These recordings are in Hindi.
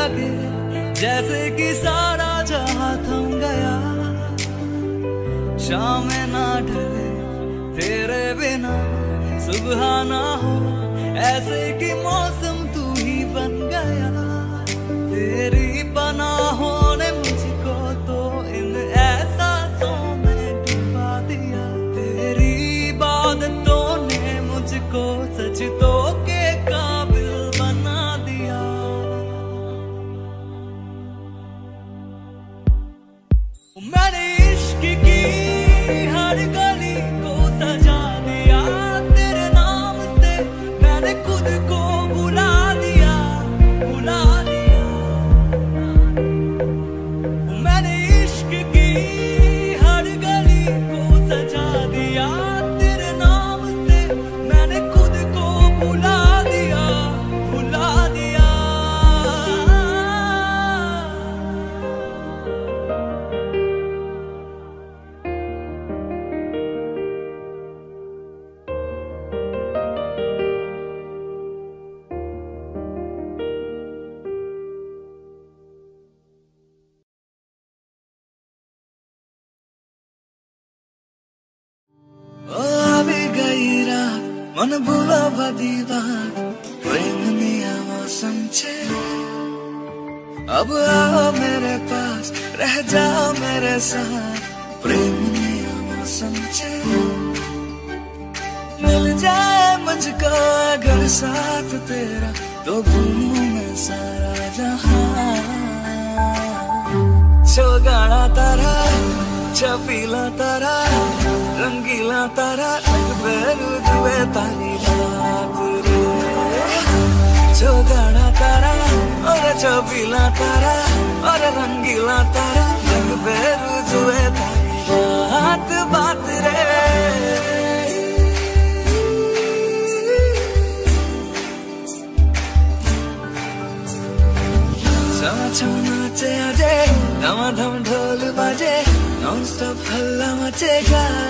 लगे, जैसे कि सारा जहाँ थम गया। शाम ना ढले तेरे बिना, सुबह ना हो, ऐसे कि मौसम तू ही बन गया। तेरी बना हो take us.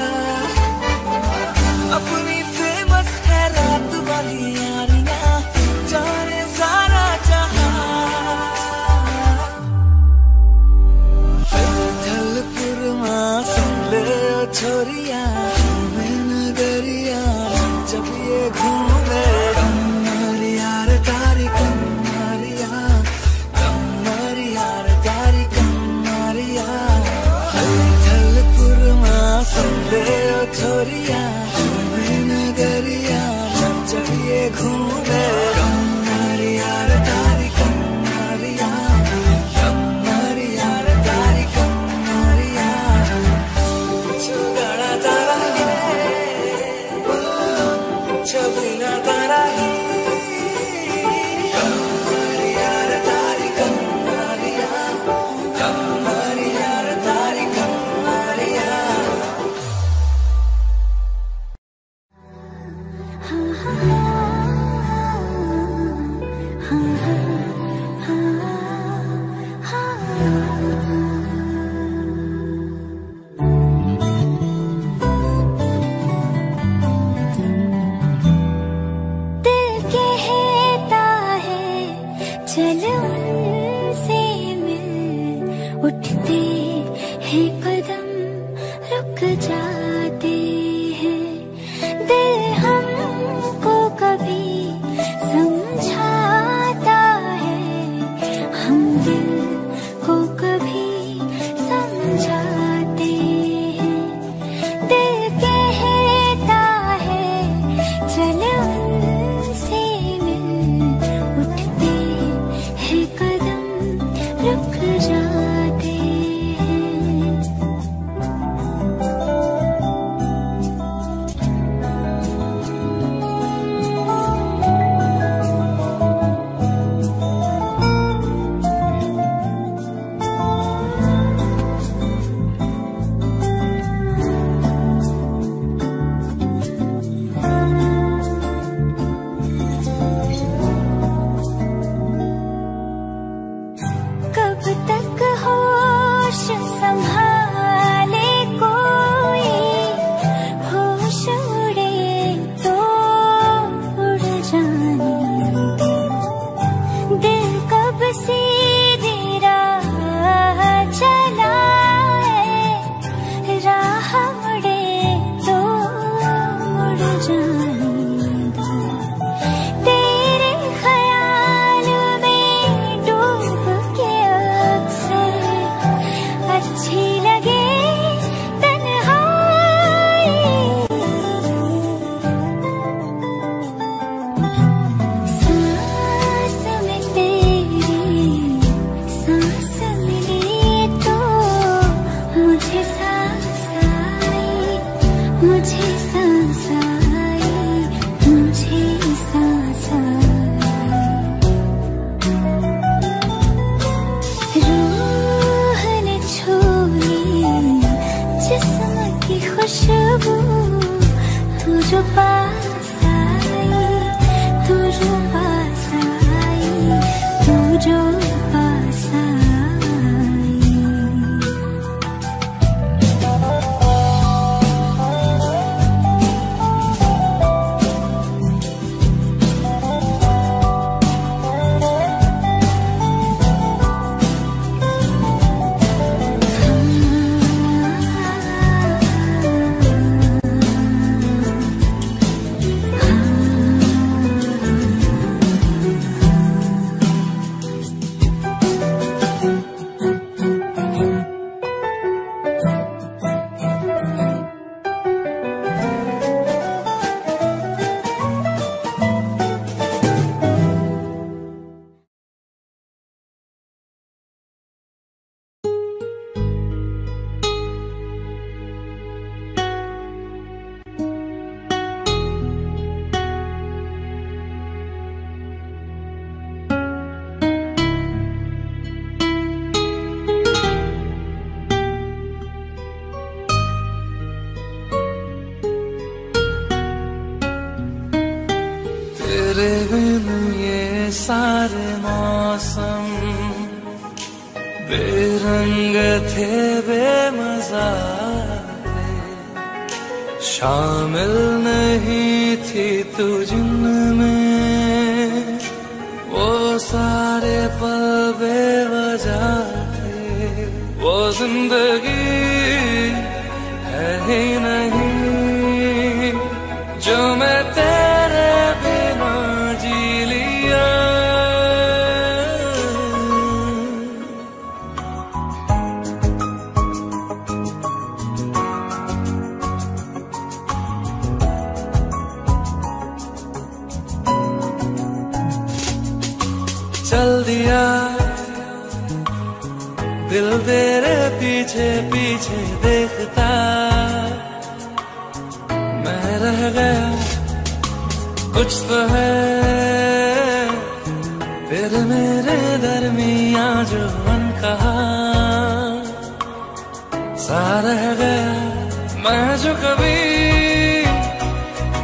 सा रह गया मैं जो कभी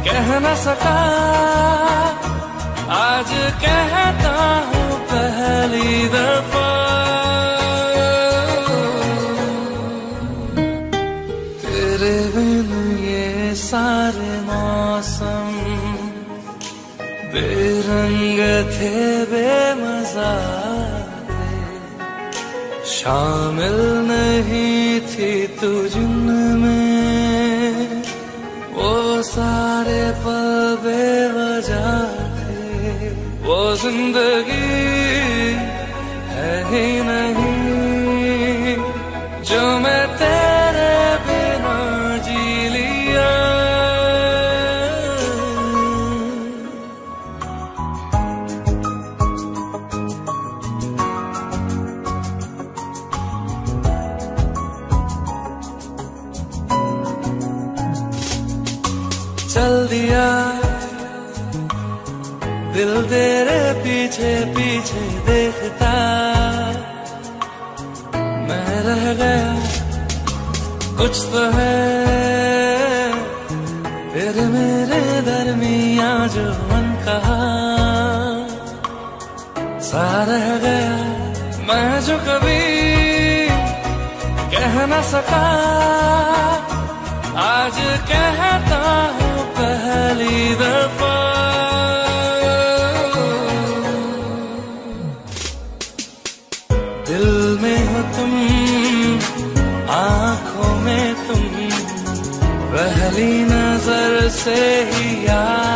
कह न सका, आज कहता हूँ पहली दफ़ा। तेरे बिन ये सारे मौसम बेरंग थे बेमजा। शामिल नहीं थी तू जिनमें। वो सारे पल बेवजह थे। वो ज़िंदगी है ही नहीं। पीछे देखता। मैं रह गया। कुछ तो है। तेरे मेरे दरमिया जो मन कहा। सा रह गया। मैं जो कभी कह न सका। आज कहता हूँ पहली दफ़ा। से ही यारा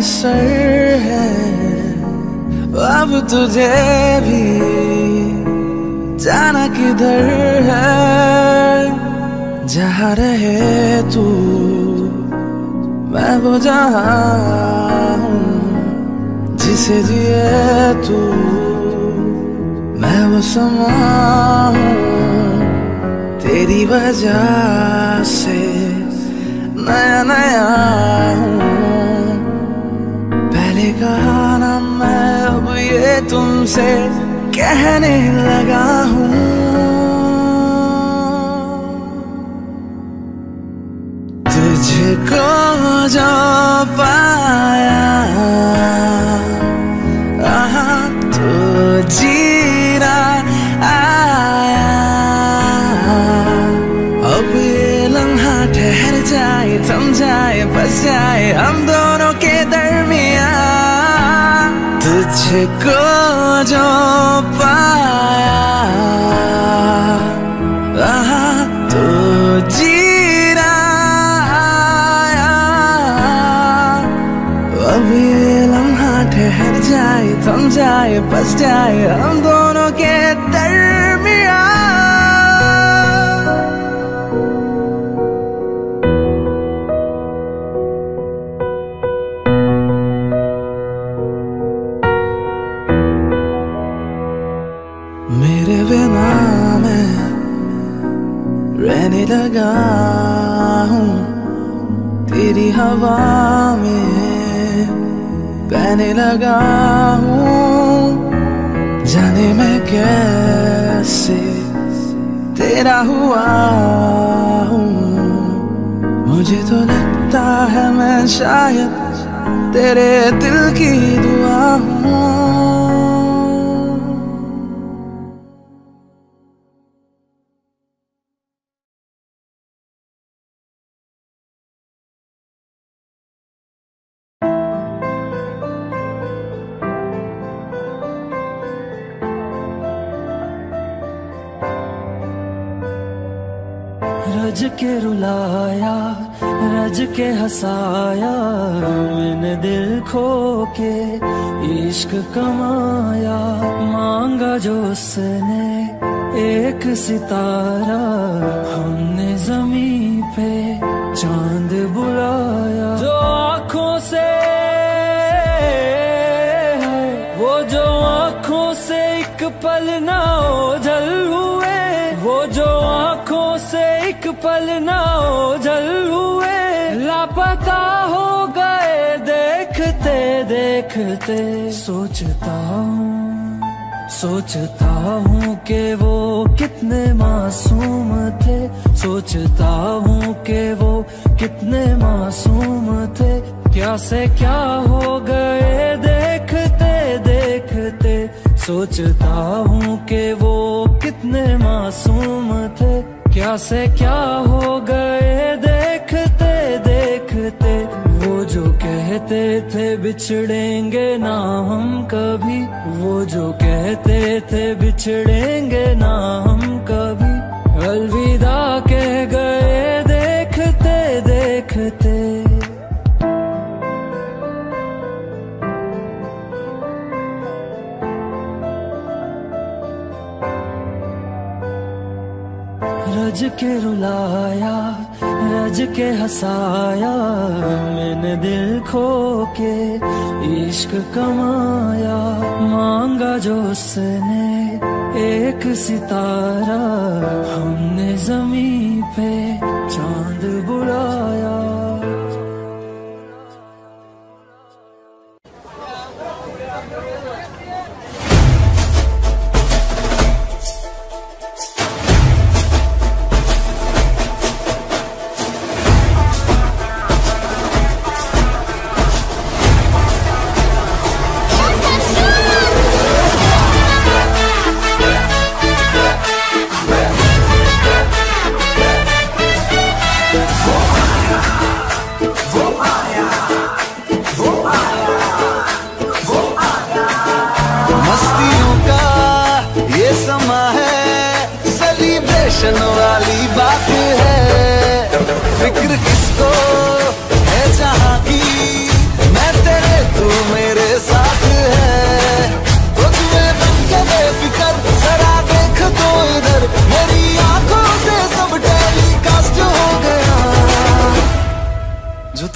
बसर है अब तुझे भी जाना किधर है? जहाँ रहे तू, मैं वो जहाँ हूँ, जिसे जिए तू, मैं वो समा हूँ। तेरी वजह से नया नया हूँ। पहले कहा ना मैं अब ये तुमसे कहने लगा हूँ। तुझको जो पाया आहा, तो जीना तुझको जो पाया। तो जीना से क्या हो गए देखते देखते। सोचता हूँ कि वो कितने मासूम थे। क्या से क्या हो गए देखते देखते। वो जो कहते थे बिछड़ेंगे ना हम कभी। वो जो कहते थे बिछड़ेंगे ना हम कभी। अलविदा रज के रुलाया, रज के हंसाया, मैंने दिल खो के इश्क कमाया। मांगा जो उसने एक सितारा, हमने जमी पे चाँद बुलाया।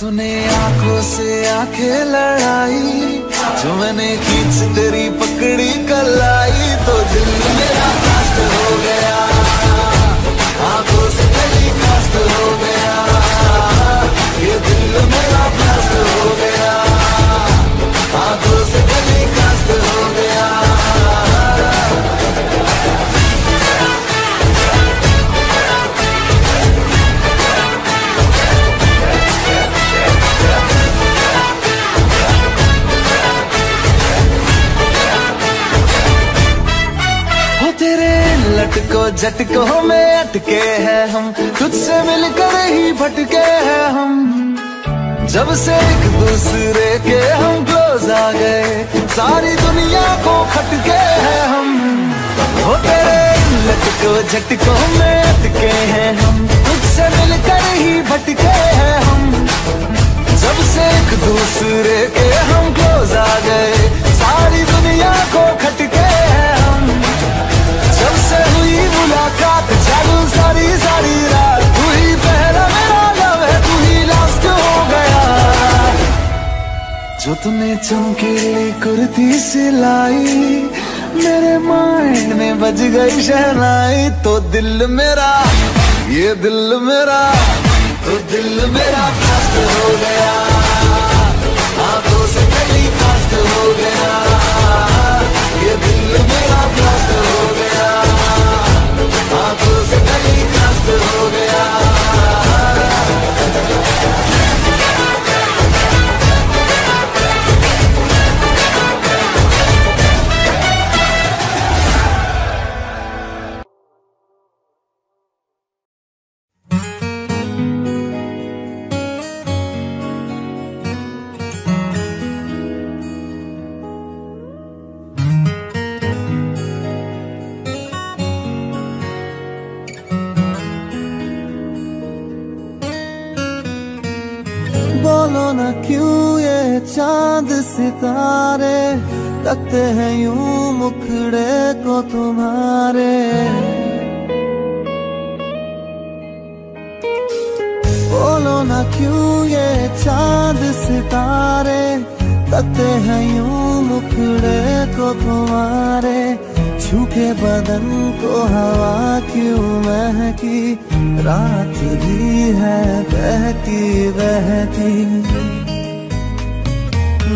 तूने आँखों से आँखें लड़ाई जो मैंने खींच तेरी पकड़ी झटको में अटके हैं हम, तुझसे मिलकर ही भटके हैं हम। जब से एक दूसरे के हम क्लोज आ गए, सारी दुनिया को खटके हैं हम। हो तेरे लटको झटको में अटके हैं हम खुद तुझसे मिलकर ही भटके हैं हम। जब से एक दूसरे के हम क्लोज आ गए, सारी दुनिया को तू ही है, तू ही हो गया। जो चमकीली कुर्ती सिलाई, मेरे माइंड में बज गई शहनाई तो दिल मेरा, ये दिल मेरा तो दिल मेरा कास्ट हो गया। से गली हो गया। ये दिल से गली कास्ट हो गया। न क्यों ये चाँद सितारे? लगते हैं यूँ मुखड़े को तुम्हारे। बोलो न क्यों ये चाँद सितारे? लगते हैं यूँ मुखड़े को तुम्हारे। छूके बदन को हवा क्यों महकी? रात भी है बहती बहती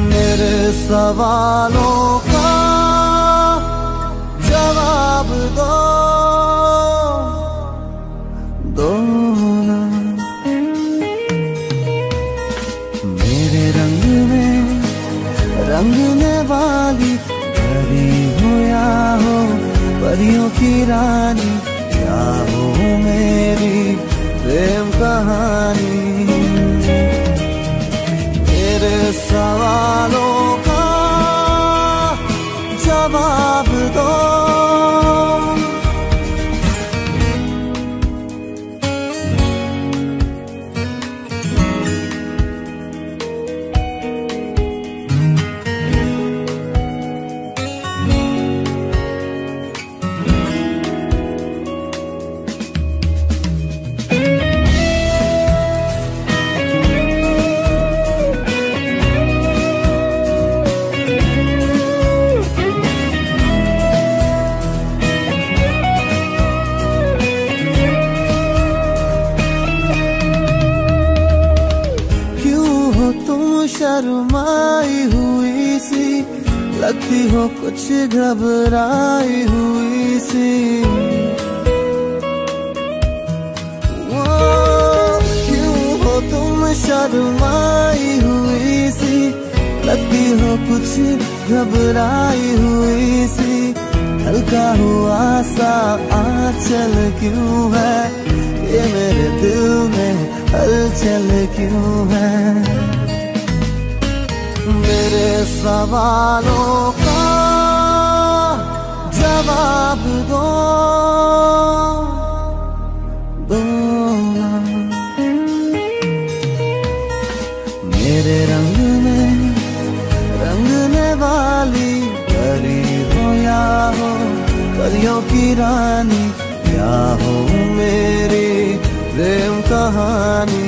मेरे सवालों का जवाब दो। दो मेरे रंग में रंगने वाली परी हो या हो परियों की रानी। या हो मेरी प्रेम कहानी। मेरे सवालों का जवाब कुछ घबराई हुई सी। वो, क्यों हो तुम शर्माई हुई सी? लगती हो कुछ घबराई हुई सी। हल्का हुआ सा आंचल क्यों है? ये मेरे दिल में हलचल क्यों है? मेरे सवालों जवाब दो। दो मेरे रंग में रंगने वाली परी हो या हो परियों की रानी, या हो मेरी प्रेम कहानी।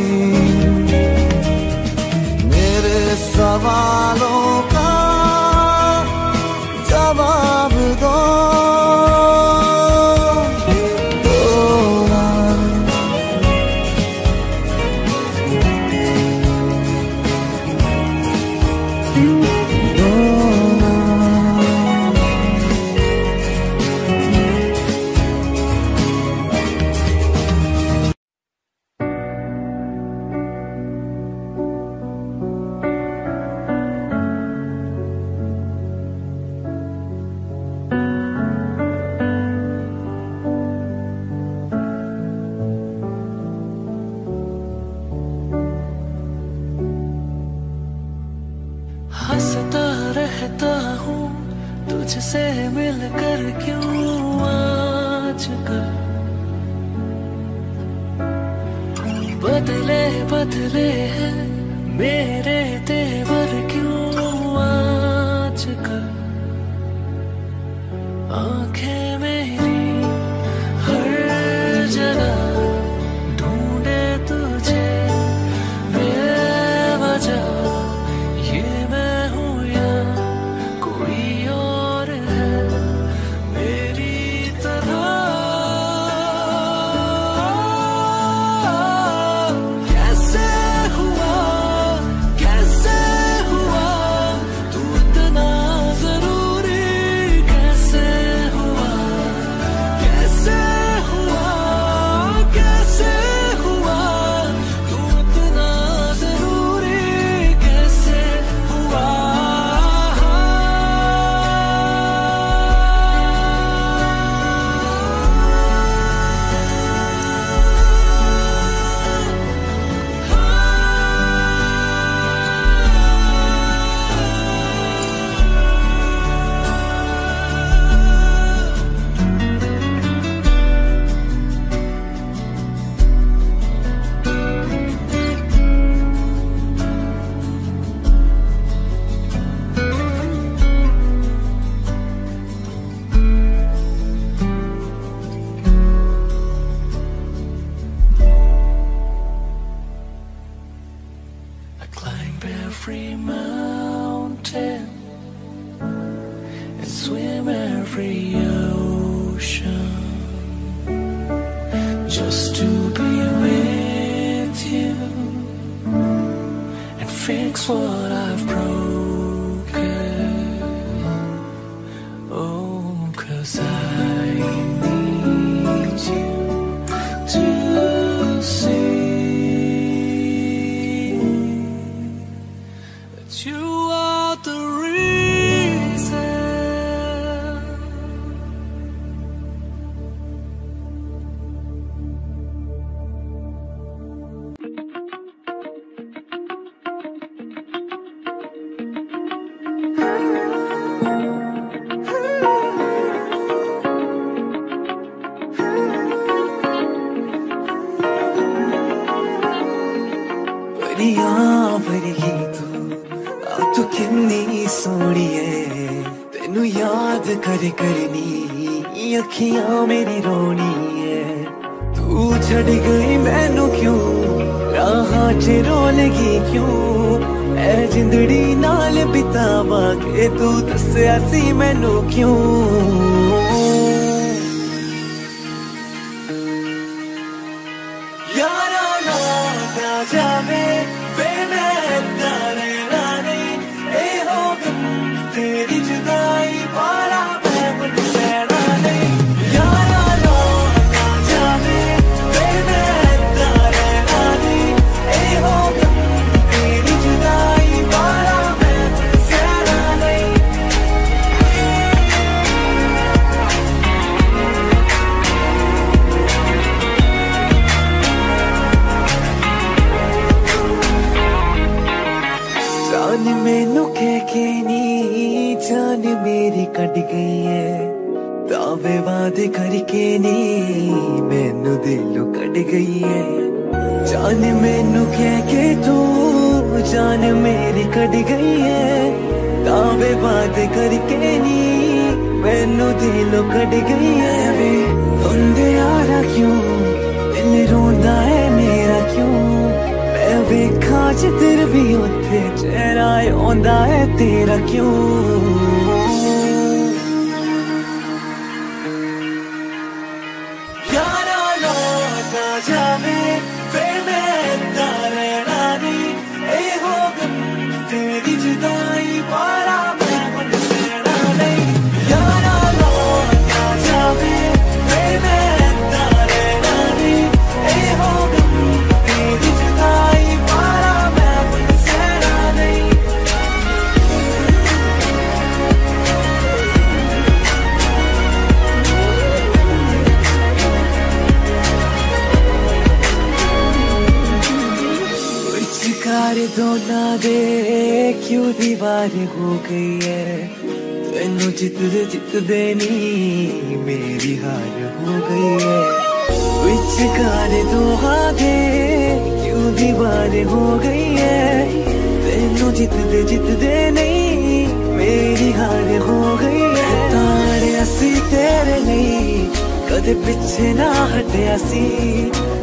मेरे सवालों का जवाब ਕਿੰਨੀ ਸੋਹਣੀ ਏ ਤੈਨੂੰ ਯਾਦ ਕਰ ਕਰਨੀ ਅੱਖੀਆਂ ਮੇਰੀ ਰੋਣੀ ਏ ਤੂੰ ਛੱਡ ਗਈ ਮੈਨੂੰ ਕਿਉਂ ਰਾਹਾਂ 'ਚ ਰੋਲਗੀ ਕਿਉਂ ਐ ਜਿੰਦੜੀ ਨਾਲ ਬਿਤਾਵਾਂਗੇ ਤੂੰ ਦੱਸਿਆ ਸੀ ਮੈਨੂੰ ਕਿਉਂ ਮੇਰੀ ਗਈ ਐ ਦਾਵੇ ਵਾਦੇ ਕਰਕੇ ਨੀ, ਮੈਨੂੰ ਦਿਲੋਂ ਕੱਢ ਗਈ ਐ ਵੇ। ਹੁੰਦੇ ਯਾਰਾ ਕਿਉਂ? ਦਿਲ ਰੋਂਦਾ ਐ ਮੇਰਾ ਕਿਉਂ? ਮੈਂ ਵੇਖਾਂ ਜਿੱਧਰ ਵੀ ਉੱਥੇ ਚਿਹਰਾ ਆਉਂਦਾ ਹੈ ਤੇਰਾ ਕਿਉਂ? प्यारी हो गई है। तेनू जित दे जित देनी मेरी हार हो गई है। विच कार दो आगे क्यों दीवार हो गई है? तेनू जित दे जित देनी मेरी हार हो गई है। तारे असी तेरे नहीं कदे पीछे ना हटे असी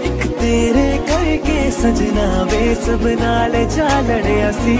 एक तेरे करके सजना बेसब सब नाल जा लड़े असी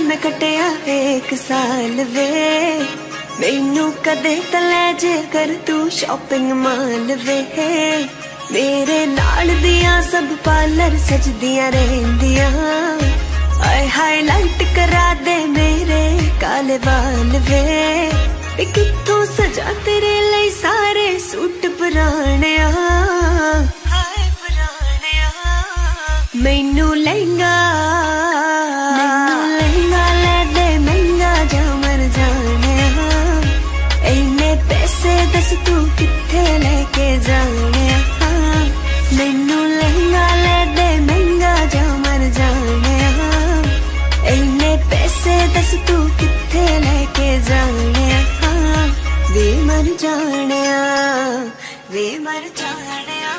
ਮੈਂ ਕਟਿਆ ਇੱਕ ਸਾਲ ਵੇ। ਮੈਨੂੰ ਕਦੇ ਤਾਂ ਲੈ ਜੇ ਕਰ ਤੂੰ ਸ਼ਾਪਿੰਗ ਮਾਲ ਵੇ। ਮੇਰੇ ਨਾਲ ਦੀਆਂ ਸਭ ਪਾਰਲਰ ਸਜਦੀਆਂ ਰਹਿੰਦੀਆਂ। ਆਏ ਹਾਈਲਾਈਟ ਕਰਾ ਦੇ ਮੇਰੇ ਕਾਲੇ ਵਾਲ ਵੇ। ਵੇ ਕਿੱਥੋਂ ਸਜਾ ਤੇਰੇ ਲਈ ਸਾਰੇ ਸੂਟ ਪੁਰਾਣਿਆ। ਹਾਏ ਪੁਰਾਣਿਆ। ਮੈਨੂੰ ਲਹਿੰਗਾ ਦੱਸ ਤੂੰ ਕਿੱਥੇ ਲੈ ਕੇ ਜਾਣੇ ਹਾਂ, ਮੈਨੂੰ ਲਹਿੰਗਾ ਲੈ ਦੇ, ਮਹਿੰਗਾ ਜਾ ਮਰ ਜਾਣਿਆ ਇੰਨੇ ਪੈਸੇ ਦੱਸ ਤੂੰ ਕਿੱਥੇ ਲੈ ਕੇ ਜਾਣਿਆ ਵੇ ਮਰ ਜਾਣਿਆ, ਵੇ ਮਰ ਜਾਣਿਆ।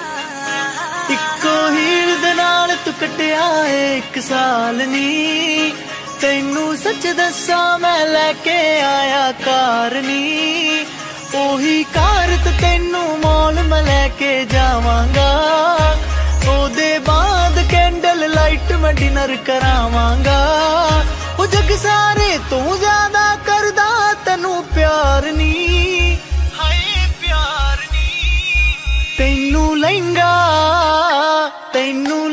ਇੱਕੋ ਹੀਰ ਦੇ ਨਾਲ ਤੂੰ ਕਟਿਆ ਏ, ਇੱਕ ਸਾਲ ਨੀ। ਤੈਨੂੰ ਸੱਚ ਦੱਸਾਂ, ਮੈਂ ਲੈ ਕੇ ਆਇਆ ਕਾਰ ਨੀ। ਉਹੀ ਕਾਰ ਤੇ ਤੈਨੂੰ ਮੌਲ ਮੈਂ ਲੈ ਕੇ ਜਾਵਾਂਗਾ। ਉਹਦੇ ਬਾਅਦ ਕੈਂਡਲ ਲਾਈਟ ਮੈਂ ਡਿਨਰ ਕਰਾਵਾਂਗਾ। ਉਹ ਜਗ ਸਾਰੇ ਤੋਂ ਜ਼ਿਆਦਾ ਕਰਦਾ ਤੈਨੂੰ ਪਿਆਰ ਨੀ ਹਾਏ ਪਿਆਰ ਨੀ ਤੈਨੂੰ ਲਹਿੰਗਾ ਤੈਨੂੰ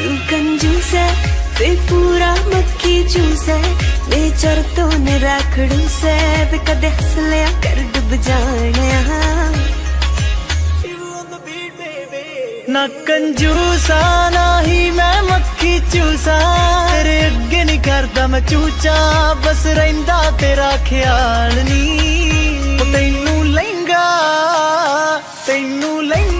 तू कंजूस है वे पूरा मक्खी जूस। है नेचर तो ने राखड़ूस है वे कदे हंस लिया कर डुब जाने ना कंजूसा, ना ही मैं मक्खी चूसा। तेरे अगे नी करदा मैं चूचा, बस रहिंदा तेरा ख्याल नी। तेनू लेंगा तेनू लेंगा।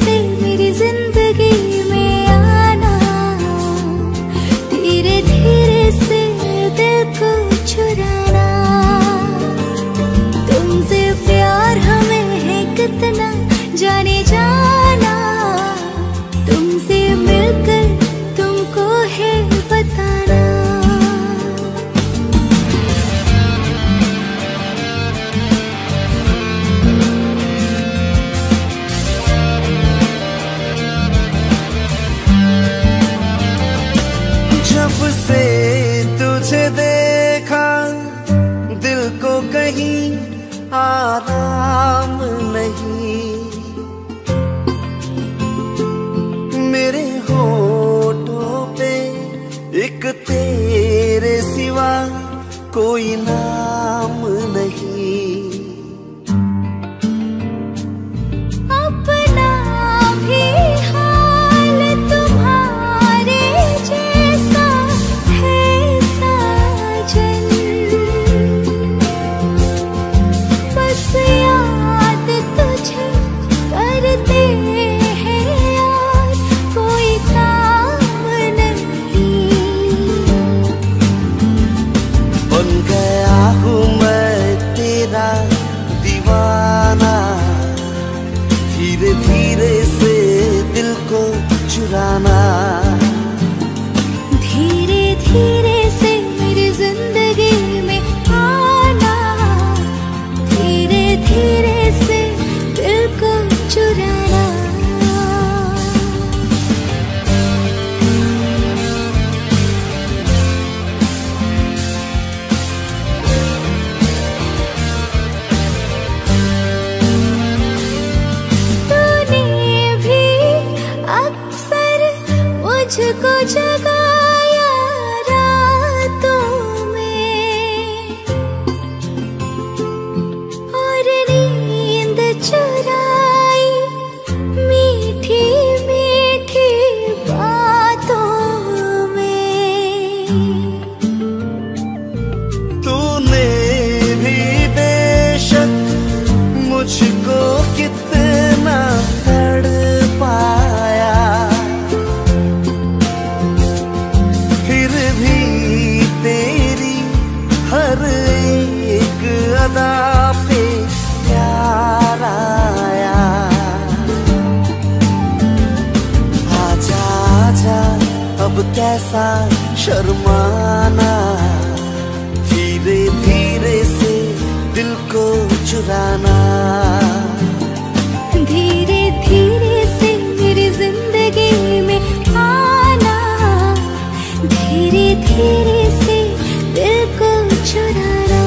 कितना जाने जाना कैसा शर्माना। धीरे धीरे से दिल को चुराना। धीरे धीरे से मेरी ज़िंदगी में आना। धीरे धीरे से दिल को चुराना।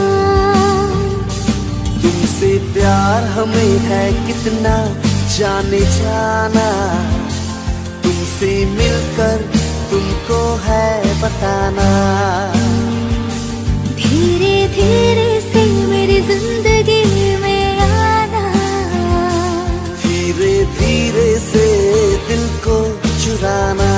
तुमसे प्यार हमें है कितना जाने जाना तुमसे मिलकर तुमको है बताना। धीरे धीरे से मेरी ज़िंदगी में आना। धीरे धीरे से दिल को चुराना।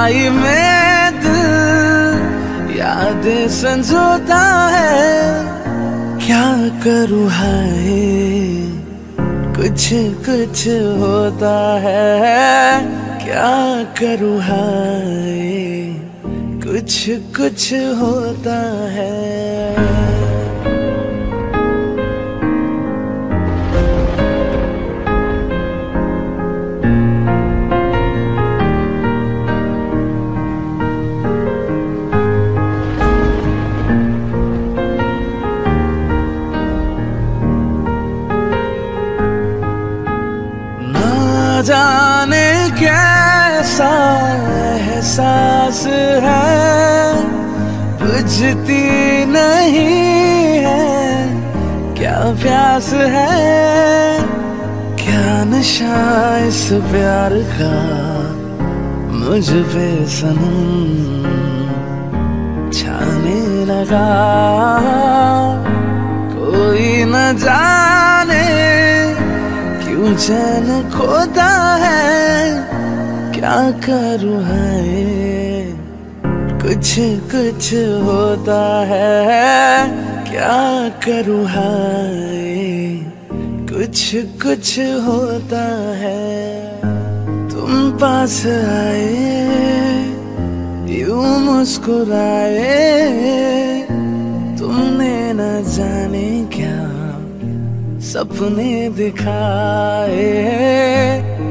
तन्हाई में दिल यादें संजोता है। क्या करूँ है कुछ कुछ होता है। क्या करूँ है कुछ कुछ होता है। एहसास है, बुझती नहीं है। क्या प्यास है, क्या नशा इस प्यार का? मुझ पे सनम छाने लगा। कोई न जाने क्यों चैन खोता है क्या करूँ है? कुछ कुछ होता है। क्या करूँ है? कुछ कुछ होता है। तुम पास आए, यूँ मुस्कुराए। तुमने न जाने क्या सपने दिखाए।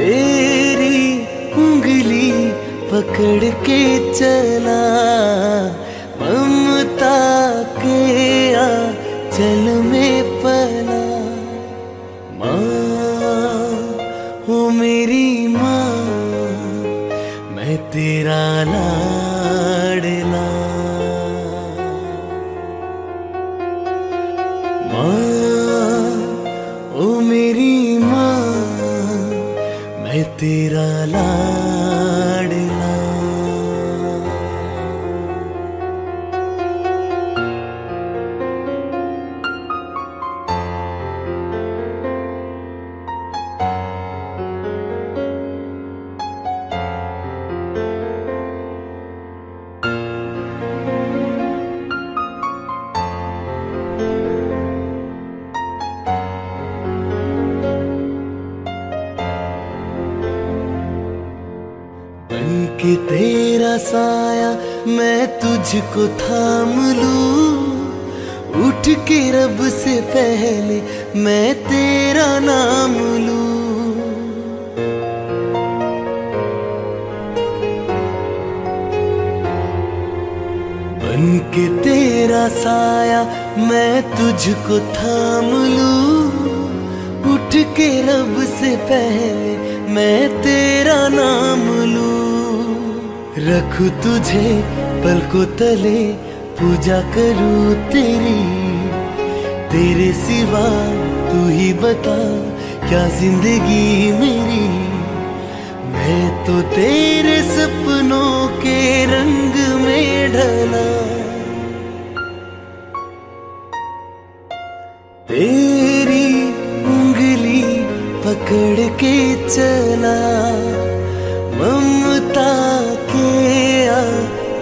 तेरी उंगली पकड़ के चला। ममता के आ चल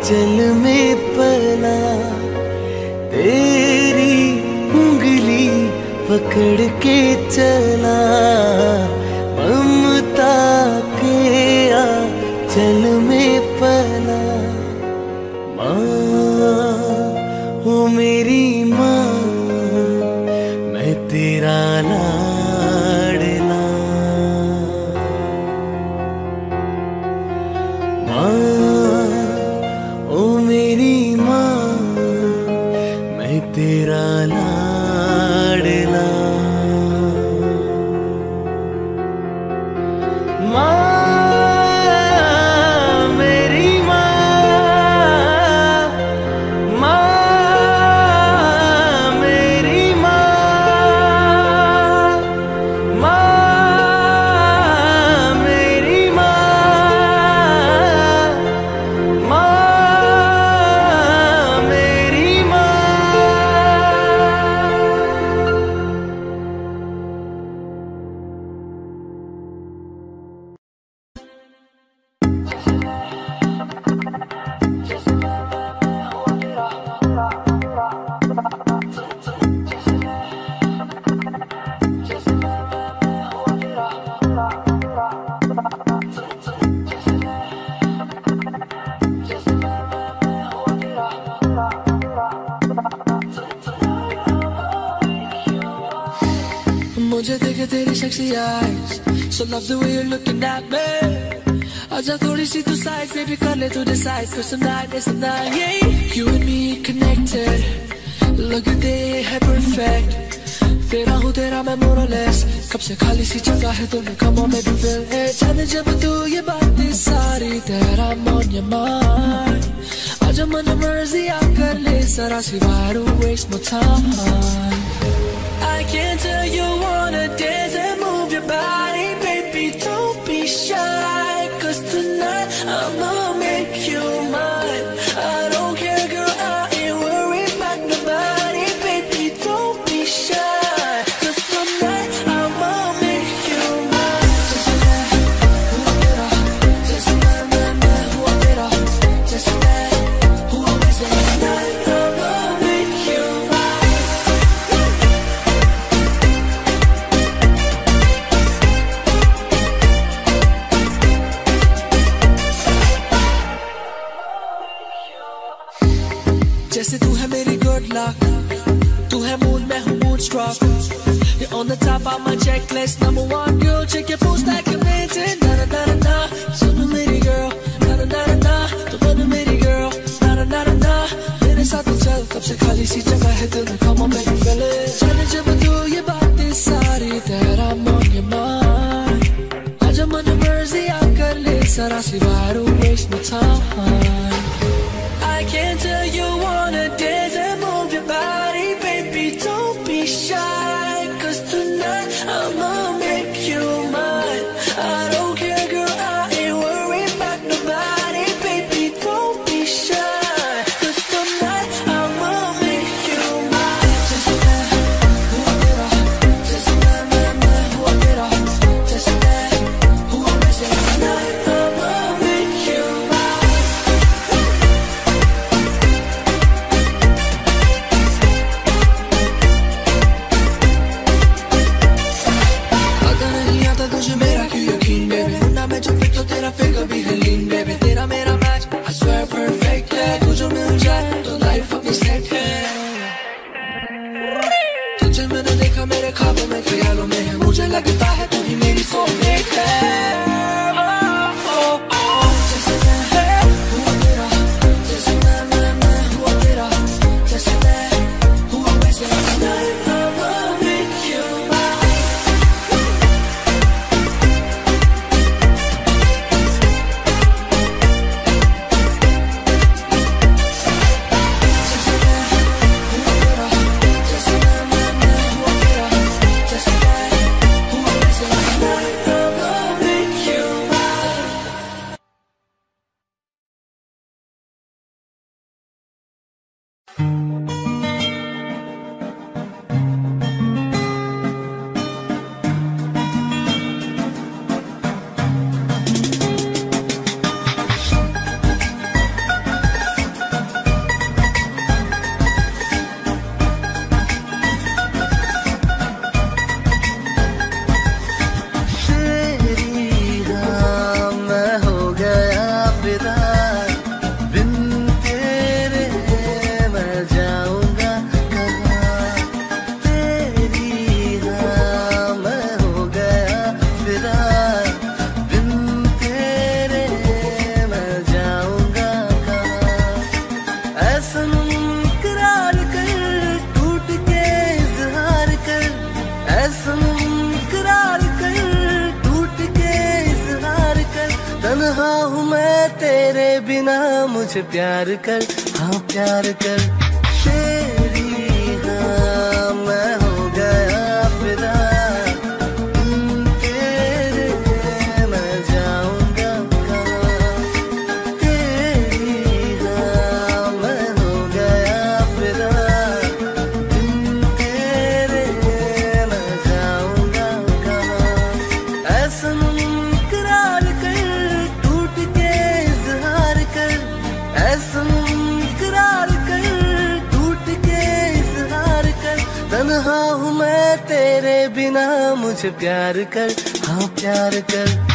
जल में पला तेरी उंगली पकड़ के चला। night, cause tonight is the night yeah. You and me connected. Look at the head perfect. Tera hu tera main more or less Kab se khali si chaka hai to come on baby feel it. Chane jab tu ye baat is sari that I'm on your mind. Aja man na marzi a kar le Sara si why I waste more time. I can't tell you wanna dance And move your body baby don't be shy. the top of my checklist. Number one, girl, check your post that committed. Da da da da da. So the lady girl, da da da da da. The one lady girl, da da da da da. मेरे साथ चल कब से खाली सी जगह है दिल में कमों में फैले चल जब तू ये बातें सारी तेरा मन your mind आजा मन मर्जी आ कर ले Don't waste my time मुझे लगता है तू ही मेरी सोलमेट है। acercar ना मुझे प्यार कर हाँ प्यार कर।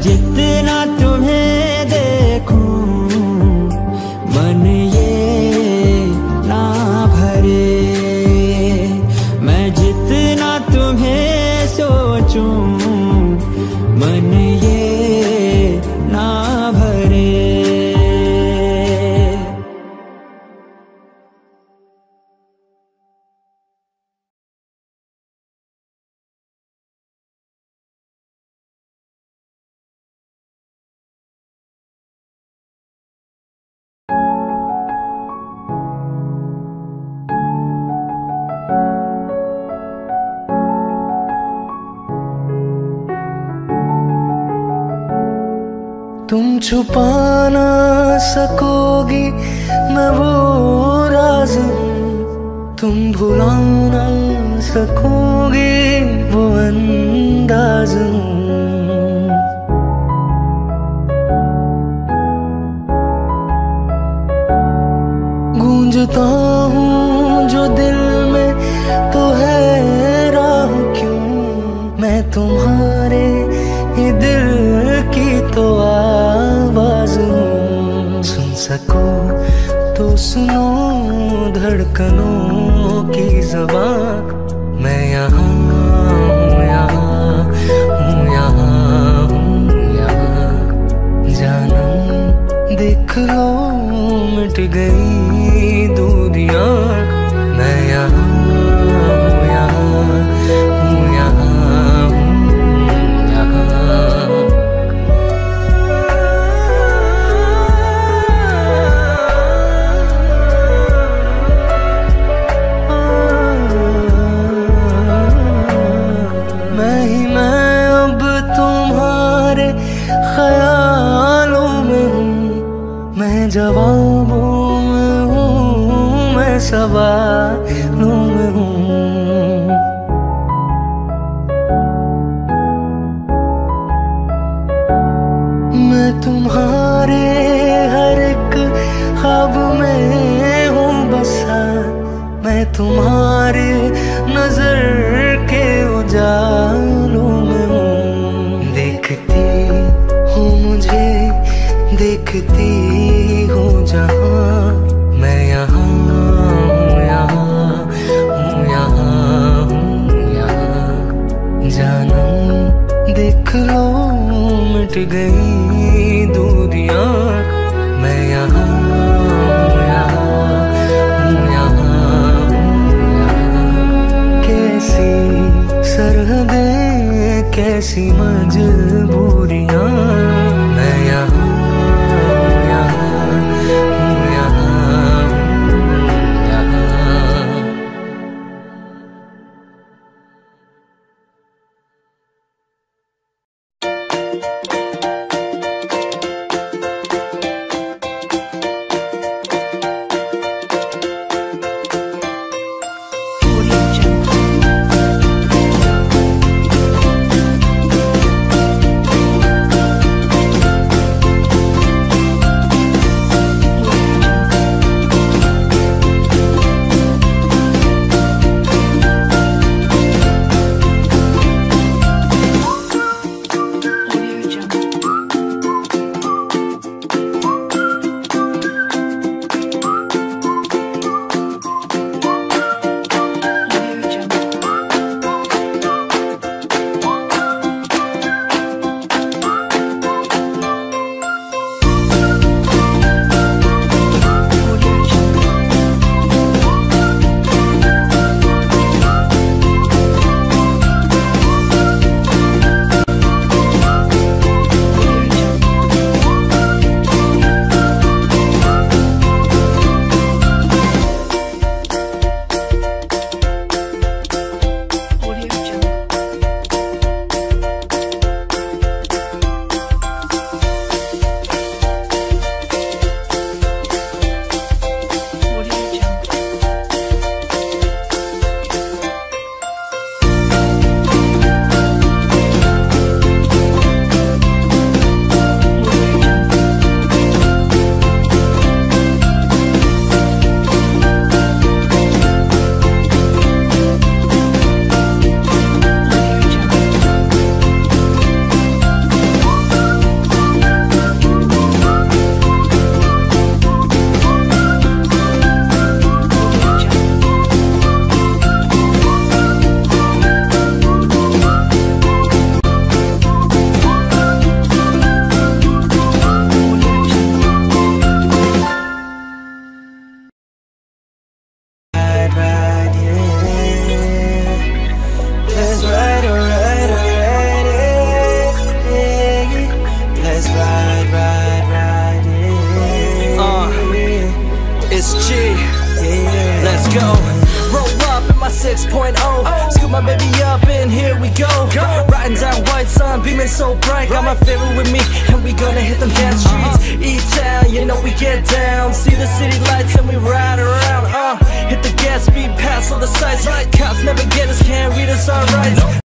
जितना तुम्हें देखूँ